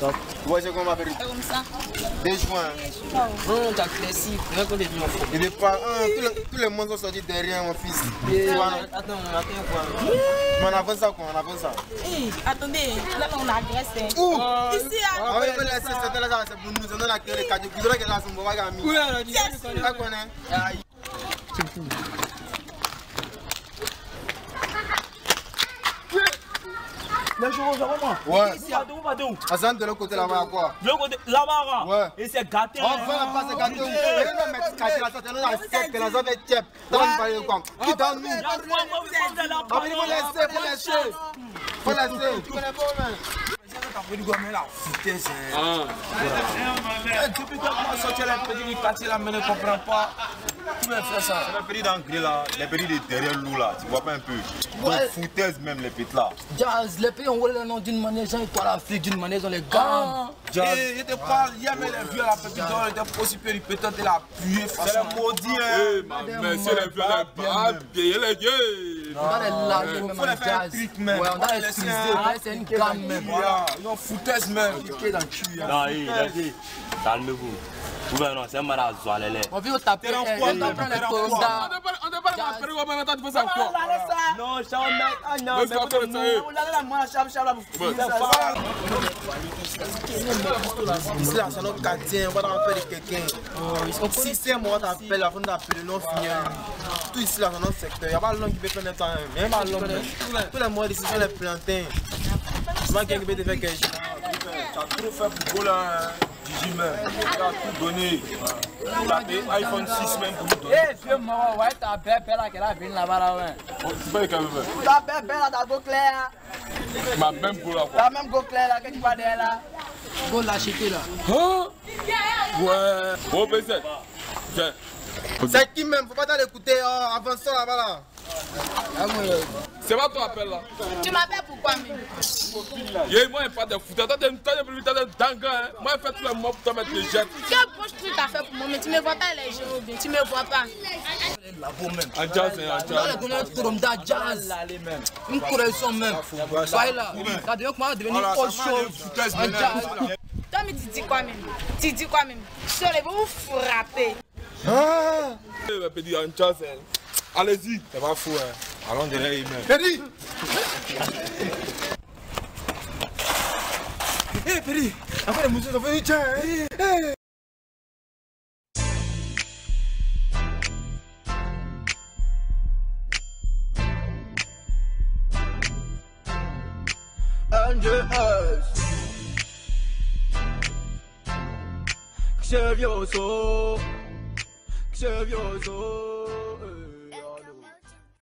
Top. Faire Comme ça. Des joints. Non, t'as. Tous les, tous les mondes sont sortis derrière mon fils. Attends, on attend quoi? Mais on avance ça quoi, on avance ça. Hey, attendez, là on agresse. hein. Où? Ici, à Ah oui, il faut laisser là, c'est pour nous, la les que là, c'est mon bagage connaît Jours moi. Ouais. Ici, à de l'autre côté là-bas, quoi? De l'autre côté, là-bas, Ouais. Et c'est gâté. La nous mettre gâteau là, c'est la là, ça fait tiep. Dans le palais, quoi. Qui nous La vous Ah, Faut laisser. Tu connais pas, man. Depuis la du quartier là, mais ne comprends pas. Qui m'a fait ça? Les là, les de derrière l'eau là, tu vois pas un peu? Donc foutaise même les pétes là. Jazz, les pays ont le nom d'une manière, ils ont étoile l'Afrique d'une manière, ils ont les gants. Et il te parle, il y a même les vieux à la petite dent, il était possible, il peut être la pluie, C'est les maudits hein. Mais c'est les vieux, les bras, bien, les vieux. On doit les larguer même en faire jazz. Ouais, on doit les friser, c'est une gamme même. Ont foutaise même. Piqué dans le cul. hein. Non, il a dit, calmez-vous. Ou bien non, c'est un malade à Zoalele. On vit au en eh, on prend les d'art. On ne parle on de Péry, mais attends, tu fais ça quoi Non, ça on met. Ah non, Mais c'est pas comme ça, eh. Ici là, c'est notre quartier, on va de quelqu'un. Si c'est moi t'appelle, la fin d'appeler, non finir. Tout ici là, c'est notre secteur. Il n'y a pas l'homme qui peut faire ça. Il n'y a pas l'homme. Tous les mois ici, c'est les plantains. Moi qui peut te faire quelque chose. Tu as trop fait pour Gola, hein, Gigi même. Tu as tout donné. Tu as payé iPhone 6 même pour nous donner. Eh, vieux mort, ouais, ta belle belle là, qu'elle a venu là-bas là, ouais. C'est pas les câbles. Ta belle belle là, ta go claire Ma même pour la quoi. La même go claire là, que tu vas derrière là. Go l'acheter là. Hein? Ouais. Oh, PC. Tiens. C'est qui même? Faut pas t'en écouter oh, avançons là-bas là. C'est pas ton appel là. Tu m'appelles pourquoi, même Yé, moi, il pas de foot. T'as des t'as des t'as des dingues, hein. Moi, il fait tout le monde pour te mettre les jets. Quel bon truc t'as fait pour moi, mais tu me vois pas les gens, bien, tu me vois pas. En jazz, hein, en Là, jazz. les gars, tout comme da jazz. Une correction même. Soyez là. Ça devient comment devenir autre chose. Un même. jazz. Toi, mais tu dis quoi, même? Tu dis quoi, même? Je vais vous frapper. Ah Eh, petit, en jazz, hein. Allez-y. C'est pas fou, hein. Allons derrière lui même. Péri Hé, Péri, après les fait du tien, hein. Xevioso. Przewiozą